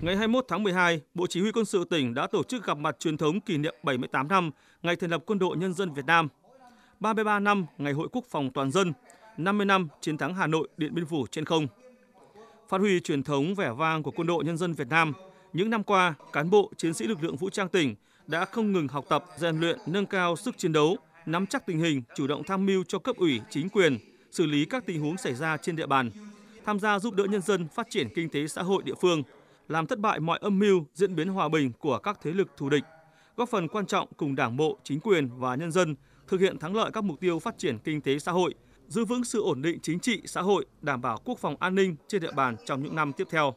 Ngày 21 tháng 12, Bộ Chỉ huy quân sự tỉnh đã tổ chức gặp mặt truyền thống kỷ niệm 78 năm ngày thành lập Quân đội Nhân dân Việt Nam, 33 năm ngày Hội Quốc phòng toàn dân, 50 năm chiến thắng Hà Nội Điện Biên Phủ trên không. Phát huy truyền thống vẻ vang của Quân đội Nhân dân Việt Nam, những năm qua, cán bộ, chiến sĩ lực lượng vũ trang tỉnh đã không ngừng học tập, rèn luyện, nâng cao sức chiến đấu, nắm chắc tình hình, chủ động tham mưu cho cấp ủy, chính quyền, xử lý các tình huống xảy ra trên địa bàn, tham gia giúp đỡ nhân dân phát triển kinh tế xã hội địa phương, làm thất bại mọi âm mưu diễn biến hòa bình của các thế lực thù địch, góp phần quan trọng cùng Đảng bộ, chính quyền và nhân dân thực hiện thắng lợi các mục tiêu phát triển kinh tế xã hội, giữ vững sự ổn định chính trị xã hội, đảm bảo quốc phòng an ninh trên địa bàn trong những năm tiếp theo.